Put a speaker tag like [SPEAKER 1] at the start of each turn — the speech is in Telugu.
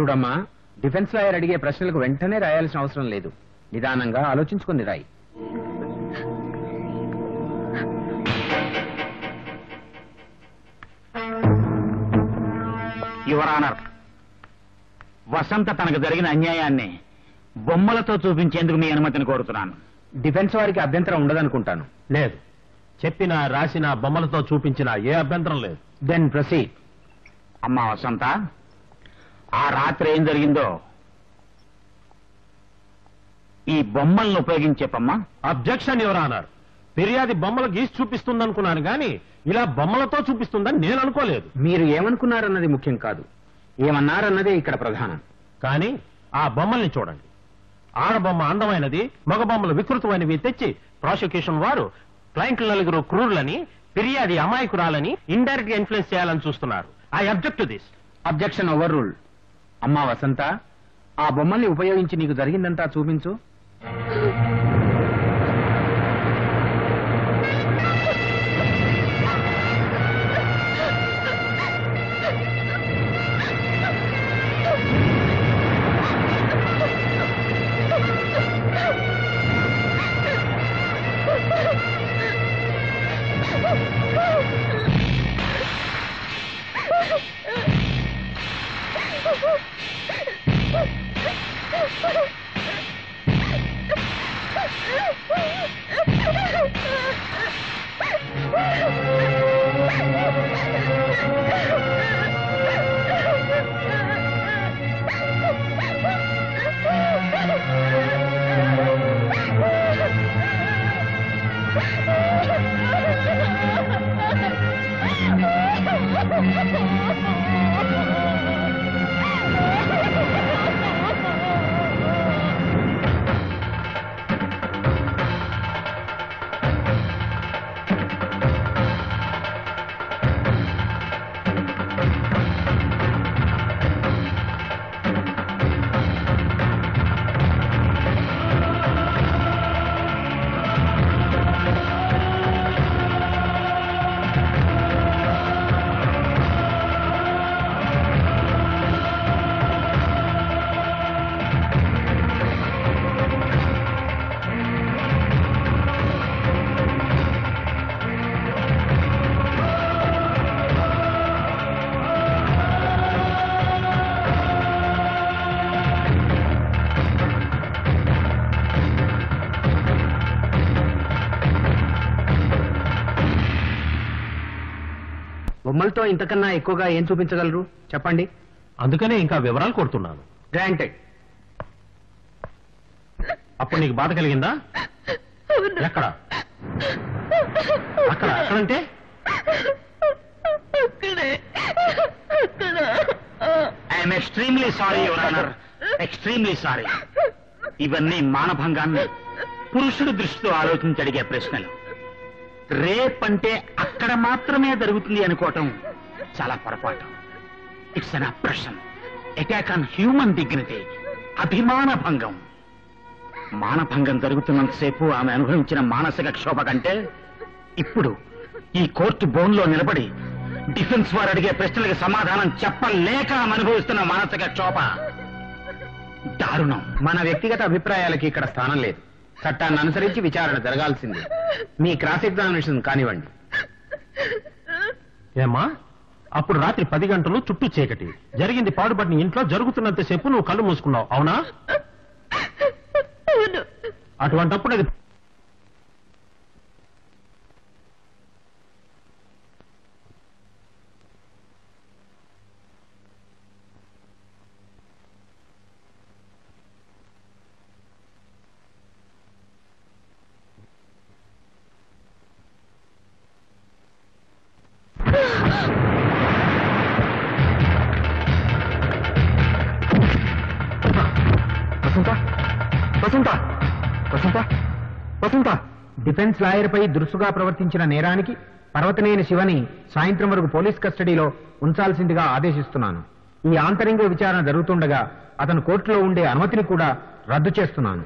[SPEAKER 1] చూడమ్మా డిఫెన్స్ లాయర్ అడిగే ప్రశ్నలకు వెంటనే రాయాల్సిన అవసరం లేదు. నిదానంగా ఆలోచించుకుని రాయి.
[SPEAKER 2] యువర్ ఆనర్ వసంత తనకు జరిగిన అన్యాయాన్ని బొమ్మలతో చూపించేందుకు మీ అనుమతిని కోరుతున్నాను.
[SPEAKER 1] డిఫెన్స్ వారికి అభ్యంతరం ఉండదనుకుంటాను.
[SPEAKER 3] లేదు. చెప్పిన రాసిన బొమ్మలతో చూపించిన ఏ అభ్యంతరం లేదు.
[SPEAKER 1] దెన్ ప్రొసీడ్
[SPEAKER 2] అమ్మా వసంత ఆ రాత్రి ఏం జరిగిందో? ఈ బొమ్మలను ఉపయోగించి చెప్పమ్మా
[SPEAKER 3] అబ్జెక్షన్ ఎవరు అన్నారు ఫిర్యాది బొమ్మలు గీసి చూపిస్తుందనుకున్నాను గాని ఇలా బొమ్మలతో చూపిస్తుందని నేను అనుకోలేదు.
[SPEAKER 1] మీరు ఏమనుకున్నారన్నది ముఖ్యం కాదు. ఏమన్నారన్నదే ఇక్కడ ప్రధానం.
[SPEAKER 3] కానీ ఆ బొమ్మల్ని చూడండి. ఆడబొమ్మ అందమైనది మగ బొమ్మలు వికృతమైనవి తెచ్చి ప్రాసిక్యూషన్ వారు క్లయింట్లు నలుగురు క్రూరులని ఫిర్యాది అమాయకురాలని ఇండైరెక్ట్ ఇన్ఫ్లుయెన్స్ చేయాలని చూస్తున్నారు. I object this.
[SPEAKER 1] Objection overrule. అమ్మా వసంత ఆ బొమ్మల్ని ఉపయోగించి నీకు జరిగిందంతా చూపించు. Ah! బొమ్మలతో ఇంతకన్నా ఎక్కువగా ఏం చూపించగలరు? చెప్పండి.
[SPEAKER 3] అందుకనే ఇంకా వివరాలు కోరుతున్నాను.
[SPEAKER 1] గ్రాంటెడ్
[SPEAKER 3] అప్పుడు నీకు బాధ కలిగిందా? ఎక్కడ? అక్కడ అక్కడంటే?
[SPEAKER 2] I'm extremely sorry your honour extremely sorry ఇవన్నీ మానభంగాన్ని పురుషుడి దృష్టితో ఆలోచించి అడిగే ప్రశ్నలు. రేప్ ఇక్కడ అక్కడ మాత్రమే జరుగుతుంది అనుకోవటం చాలా పొరపాటు. It's an oppression attack on human dignity అభిమాన భంగం. మానభంగం జరుగుతున్నంతసేపు ఆమె అనుభవించిన మానసిక క్షోభ కంటే ఇప్పుడు ఈ కోర్టు బోన్లో నిలబడి డిఫెన్స్ వారు అడిగే ప్రశ్నలకు సమాధానం చెప్పలేక ఆమె అనుభవిస్తున్న మానసిక క్షోభ. దారుణం.
[SPEAKER 1] మన వ్యక్తిగత అభిప్రాయాలకి ఇక్కడ స్థానం లేదు. చట్టాన్ని అనుసరించి విచారణ జరగాల్సిందే. మీ క్రాస్ ఎగ్జామినేషన్ కానివ్వండి.
[SPEAKER 3] ఏమ్మా అప్పుడు రాత్రి పది గంటలు చుట్టూ చీకటి. జరిగింది పాడుపడిన ఇంట్లో జరుగుతున్నంతసేపు నువ్వు కళ్ళు మూసుకున్నావు అవునా. అటువంటప్పుడు అది
[SPEAKER 1] వసంత? వసంత? వసంత? వసంత? డిఫెన్స్ లాయర్ పై దురుసుగా ప్రవర్తించిన నేరానికి పర్వతనేని శివని సాయంత్రం వరకు పోలీస్ కస్టడీలో ఉంచాల్సిందిగా ఆదేశిస్తున్నాను. ఈ ఆంతరింగ విచారణ జరుగుతుండగా అతను కోర్టులో ఉండే అనుమతిని కూడా రద్దు చేస్తున్నాను.